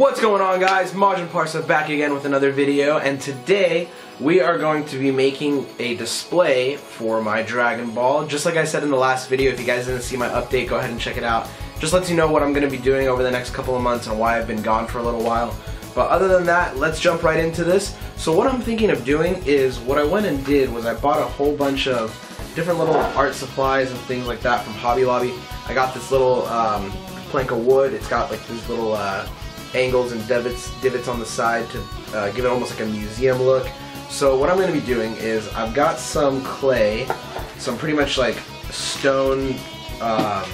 What's going on guys? Majin Parsa back again with another video and today we are going to be making a display for my Dragon Ball. Just like I said in the last video, if you guys didn't see my update, go ahead and check it out. Just lets you know what I'm going to be doing over the next couple of months and why I've been gone for a little while. But other than that, let's jump right into this. So what I'm thinking of doing is, what I went and did was I bought a whole bunch of different little art supplies and things like that from Hobby Lobby. I got this little um, plank of wood. It's got like these little uh, angles and divots, divots on the side to uh, give it almost like a museum look. So what I'm going to be doing is I've got some clay, some pretty much like stone, um,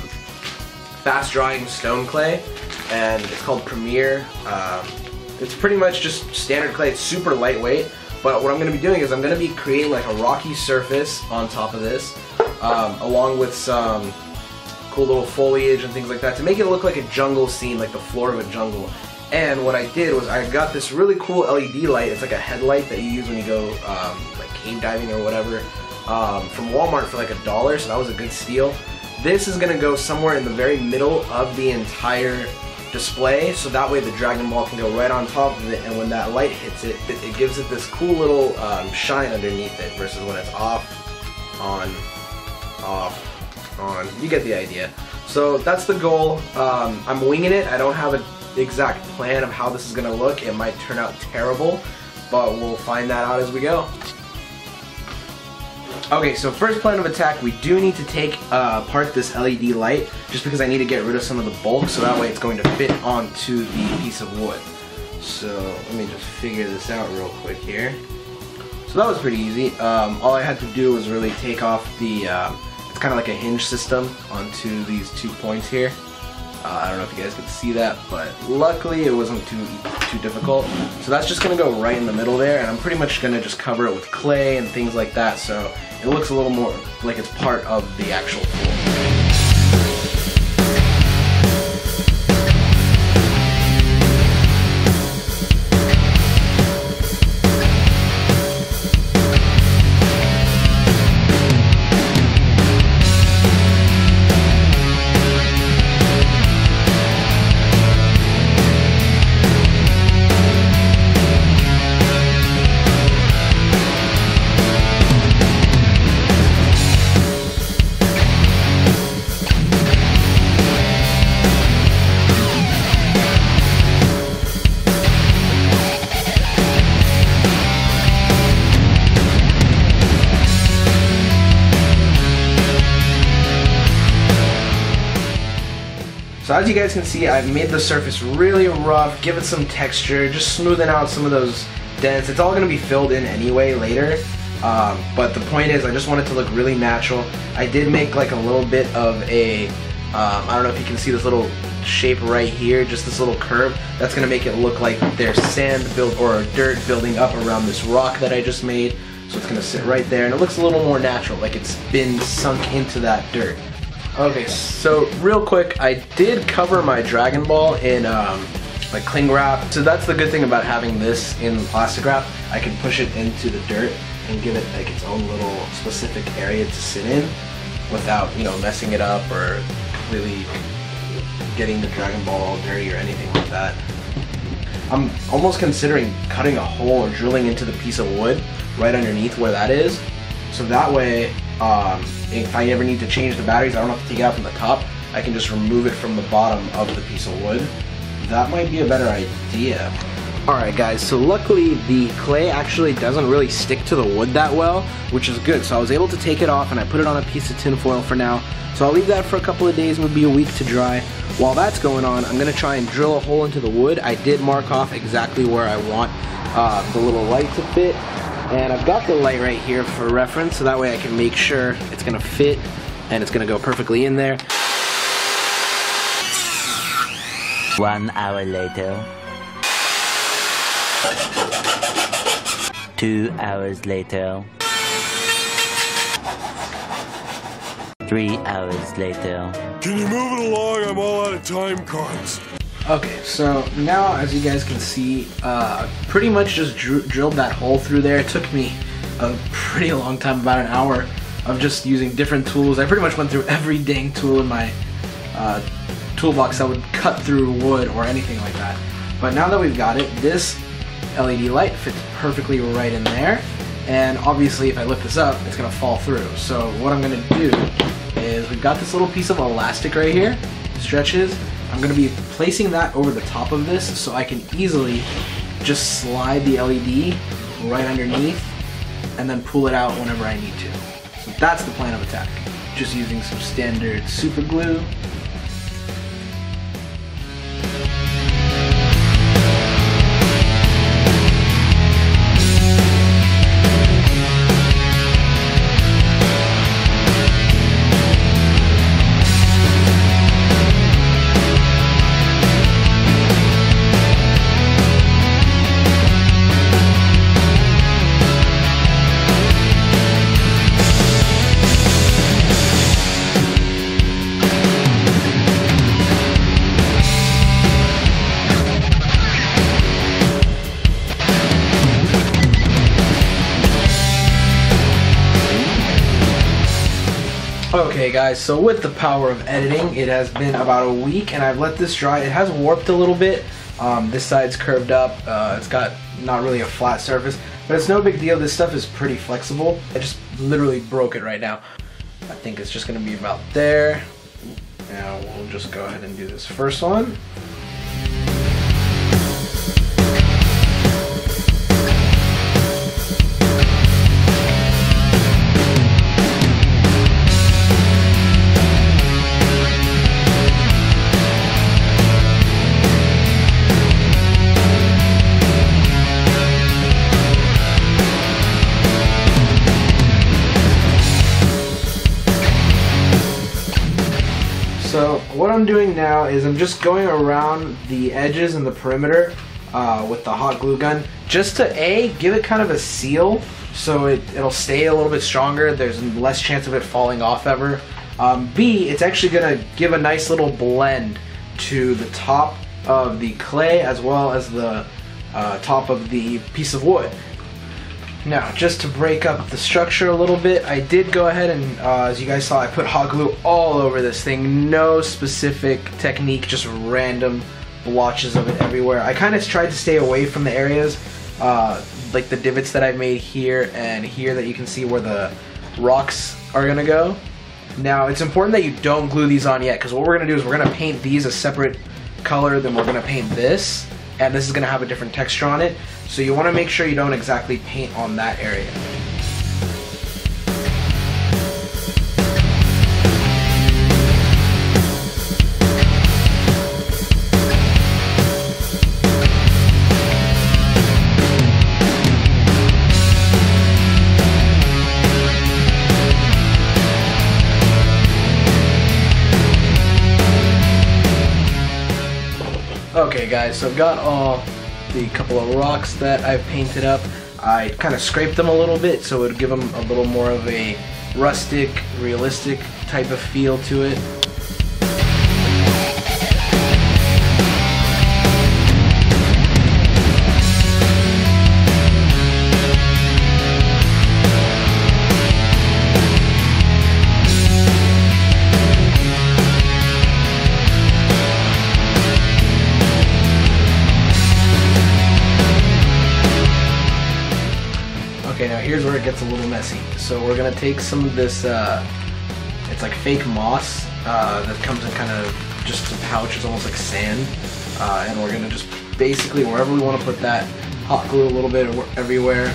fast drying stone clay, and it's called Premier. Um, it's pretty much just standard clay. It's super lightweight. But what I'm going to be doing is I'm going to be creating like a rocky surface on top of this, um, along with some cool little foliage and things like that to make it look like a jungle scene, like the floor of a jungle. And what I did was I got this really cool LED light. It's like a headlight that you use when you go um, like cave diving or whatever um, from Walmart for like a dollar, so that was a good steal. This is gonna go somewhere in the very middle of the entire display, so that way the Dragon Ball can go right on top of it, and when that light hits it, it, it gives it this cool little um, shine underneath it, versus when it's off, on, off, on. You get the idea. So that's the goal. Um, I'm winging it. I don't have an exact plan of how this is going to look. It might turn out terrible, but we'll find that out as we go. Okay, so first plan of attack, we do need to take uh, apart this LED light, just because I need to get rid of some of the bulk, so that way it's going to fit onto the piece of wood. So let me just figure this out real quick here. So that was pretty easy. Um, all I had to do was really take off the, it's kind of like a hinge system onto these two points here. Uh, I don't know if you guys can see that, but luckily it wasn't too too difficult. So that's just gonna go right in the middle there, and I'm pretty much gonna just cover it with clay and things like that, so it looks a little more like it's part of the actual floor. As you guys can see, I've made the surface really rough, give it some texture, just smoothing out some of those dents. It's all going to be filled in anyway later. Um, but the point is, I just want it to look really natural. I did make like a little bit of a, um, I don't know if you can see this little shape right here, just this little curve. That's going to make it look like there's sand built or dirt building up around this rock that I just made. So it's going to sit right there and it looks a little more natural, like it's been sunk into that dirt. Okay, so real quick, I did cover my Dragon Ball in um, like cling wrap. So that's the good thing about having this in plastic wrap. I can push it into the dirt and give it like its own little specific area to sit in without, you know, messing it up or completely getting the Dragon Ball all dirty or anything like that. I'm almost considering cutting a hole or drilling into the piece of wood right underneath where that is. So that way, um, if I ever need to change the batteries, I don't have to take it out from the top. I can just remove it from the bottom of the piece of wood. That might be a better idea. Alright guys, so luckily the clay actually doesn't really stick to the wood that well, which is good. So I was able to take it off and I put it on a piece of tin foil for now. So I'll leave that for a couple of days, maybe a week to dry. While that's going on, I'm going to try and drill a hole into the wood. I did mark off exactly where I want uh, the little light to fit. And I've got the light right here for reference, so that way I can make sure it's gonna fit and it's gonna go perfectly in there. One hour later. Two hours later. Three hours later. Can you move it along? I'm all out of time cards. Okay, so now as you guys can see, uh, pretty much just dr drilled that hole through there. It took me a pretty long time, about an hour of just using different tools. I pretty much went through every dang tool in my uh, toolbox that would cut through wood or anything like that. But now that we've got it, this LED light fits perfectly right in there. And obviously if I lift this up, it's gonna fall through. So what I'm gonna do is we've got this little piece of elastic right here, stretches. I'm gonna be placing that over the top of this so I can easily just slide the LED right underneath and then pull it out whenever I need to. So that's the plan of attack. Just using some standard super glue. Okay guys, so with the power of editing, it has been about a week and I've let this dry. It has warped a little bit. Um, this side's curved up. Uh, it's got not really a flat surface, but it's no big deal. This stuff is pretty flexible. I just literally broke it right now. I think it's just gonna be about there. Now we'll just go ahead and do this first one. What I'm doing now is I'm just going around the edges and the perimeter uh, with the hot glue gun just to A, give it kind of a seal so it, it'll stay a little bit stronger. There's less chance of it falling off ever. Um, B, it's actually gonna give a nice little blend to the top of the clay as well as the uh, top of the piece of wood. Now, just to break up the structure a little bit, I did go ahead and, uh, as you guys saw, I put hot glue all over this thing. No specific technique, just random blotches of it everywhere. I kind of tried to stay away from the areas, uh, like the divots that I've made here and here that you can see where the rocks are gonna go. Now, it's important that you don't glue these on yet, because what we're gonna do is we're gonna paint these a separate color than we're gonna paint this, and this is gonna have a different texture on it. So you wanna make sure you don't exactly paint on that area. Okay guys, so I've got all the couple of rocks that I've painted up. I kind of scraped them a little bit so it would give them a little more of a rustic, realistic type of feel to it. Gets a little messy. So we're gonna take some of this, uh, it's like fake moss uh, that comes in kind of just a pouch, it's almost like sand. Uh, and we're gonna just basically, wherever we wanna put that, hot glue a little bit everywhere.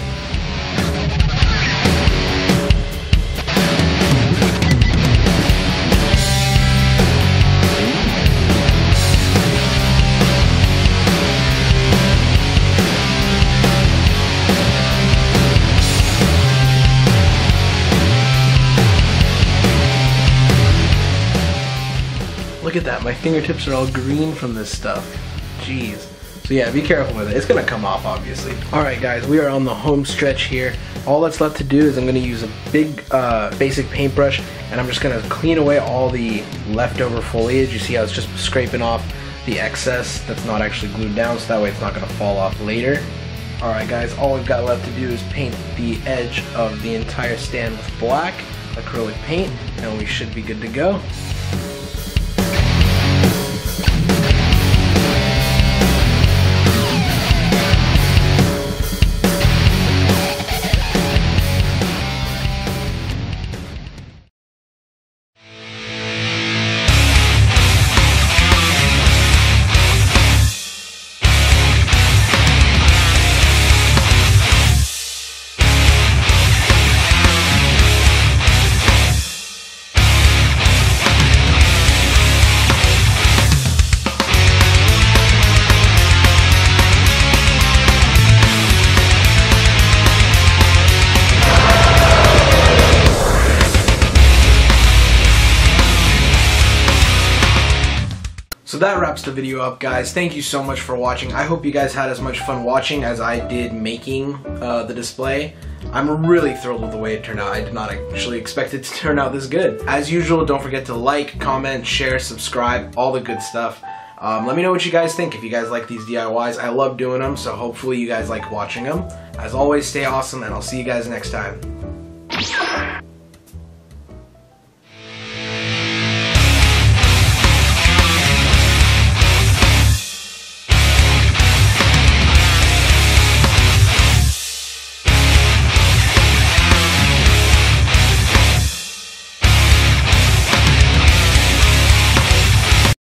Look at that, my fingertips are all green from this stuff. Jeez. So yeah, be careful with it. It's gonna come off, obviously. All right, guys, we are on the home stretch here. All that's left to do is I'm gonna use a big uh, basic paintbrush and I'm just gonna clean away all the leftover foliage. You see how it's just scraping off the excess that's not actually glued down so that way it's not gonna fall off later. Alright guys, all we've got left to do is paint the edge of the entire stand with black acrylic paint and we should be good to go. That wraps the video up, guys. Thank you so much for watching. I hope you guys had as much fun watching as I did making uh, the display. I'm really thrilled with the way it turned out. I did not actually expect it to turn out this good. As usual, don't forget to like, comment, share, subscribe, all the good stuff. Um, let me know what you guys think if you guys like these DIYs. I love doing them, so hopefully you guys like watching them. As always, stay awesome, and I'll see you guys next time.